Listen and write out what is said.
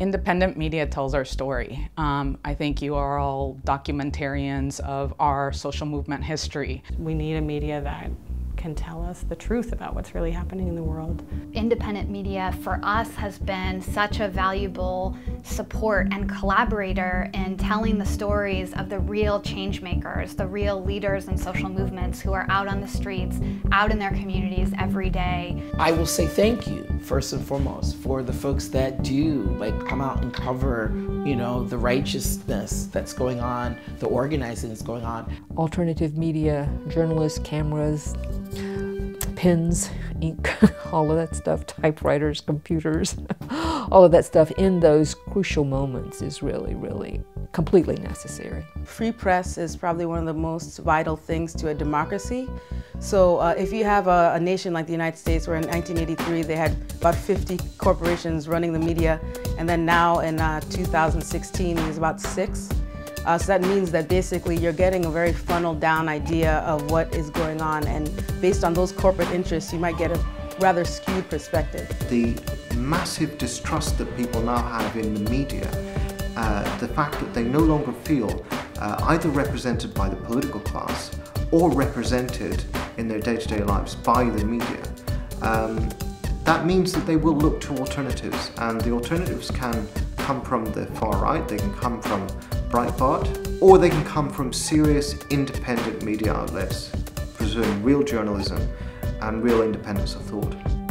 Independent media tells our story. Um, I think you are all documentarians of our social movement history. We need a media that can tell us the truth about what's really happening in the world. Independent media for us has been such a valuable support and collaborator in telling the stories of the real change makers, the real leaders in social movements who are out on the streets, out in their communities every day. I will say thank you first and foremost for the folks that do like come out and cover you know the righteousness that's going on the organizing that's going on alternative media journalists cameras pens, ink, all of that stuff, typewriters, computers, all of that stuff in those crucial moments is really, really completely necessary. Free press is probably one of the most vital things to a democracy. So uh, if you have a, a, nation like the United States where in 1983 they had about 50 corporations running the media and then now in uh, 2016 there's about six. Uh, so that means that basically you're getting a very funneled down idea of what is going on and based on those corporate interests you might get a rather skewed perspective. The massive distrust that people now have in the media, uh, the fact that they no longer feel uh, either represented by the political class or represented in their day-to-day -day lives by the media, um, that means that they will look to alternatives and the alternatives can come from the far right, they can come from Breitbart, or they can come from serious independent media outlets, pursuing real journalism and real independence of thought.